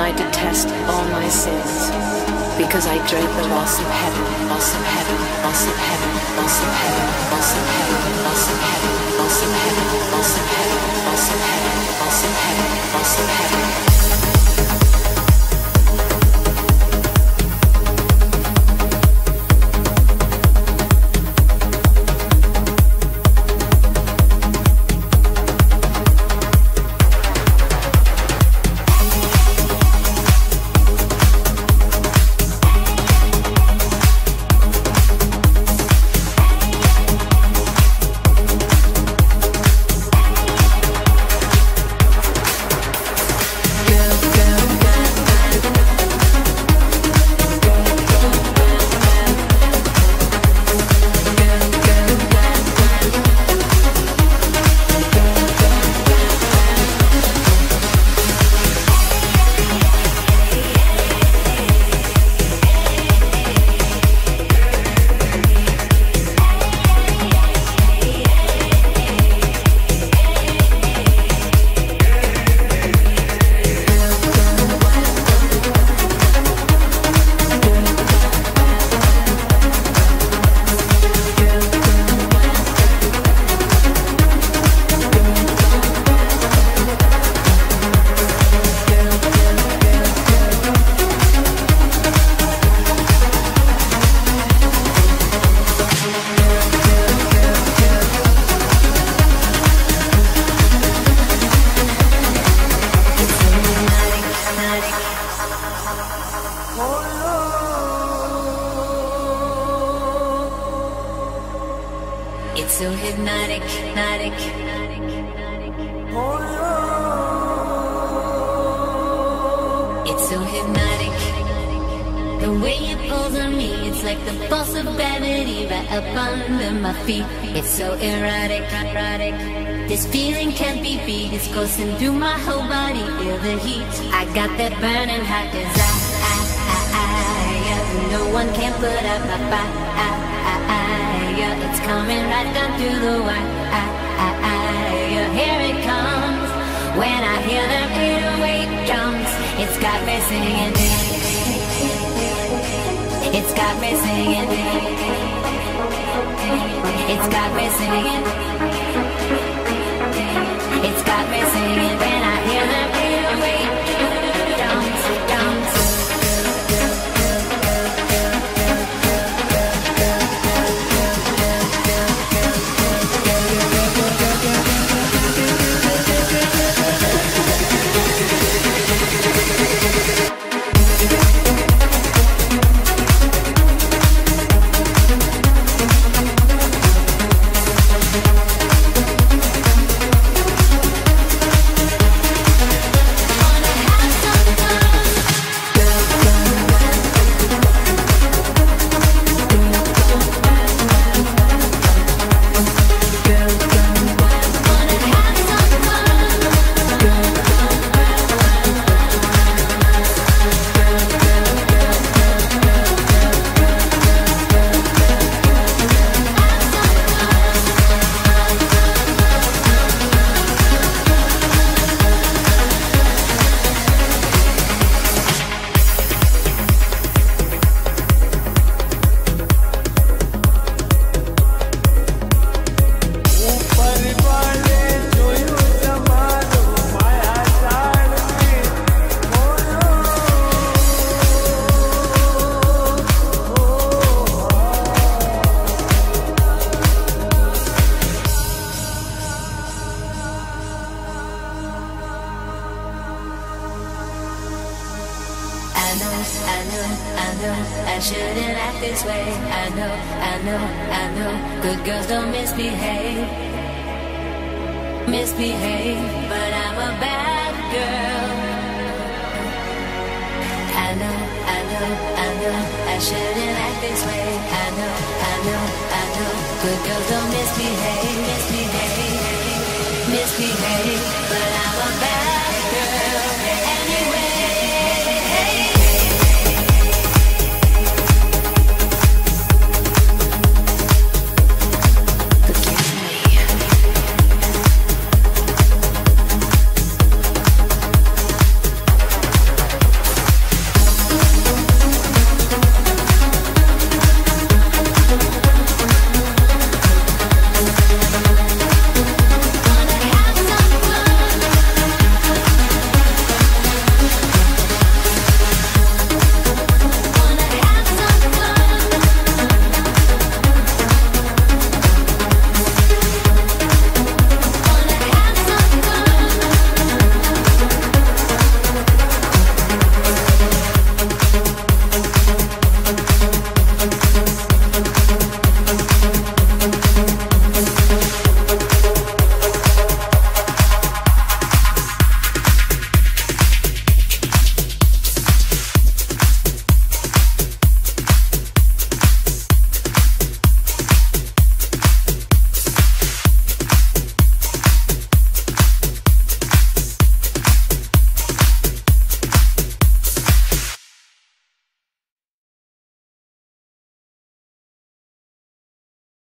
And I detest all my sins, because I dread the loss of heaven, loss of heaven, loss of heaven, loss of heaven, loss of heaven, loss of heaven, loss of heaven, loss of heaven, loss of heaven, loss of heaven, loss of heaven. It's so hypnotic, hypnotic. It's so hypnotic. The way it pulls on me, it's like the pulse of gravity right up under my feet. It's so erotic, erotic. This feeling can't be beat. It's coursing through my whole body. Feel the heat. I got that burning hot desire. No one can put up my fire. It's coming right down through the wire. Yeah, Here it comes. When I hear the 808 drums, it's got me singing. It's got me singing. It's got me singing. I know, I know, I shouldn't act this way. I know, I know, I know, good girls don't misbehave. Misbehave, but I'm a bad girl. I know, I know, I know, I shouldn't act this way. I know, I know, I know, good girls don't misbehave, misbehave, misbehave, but I'm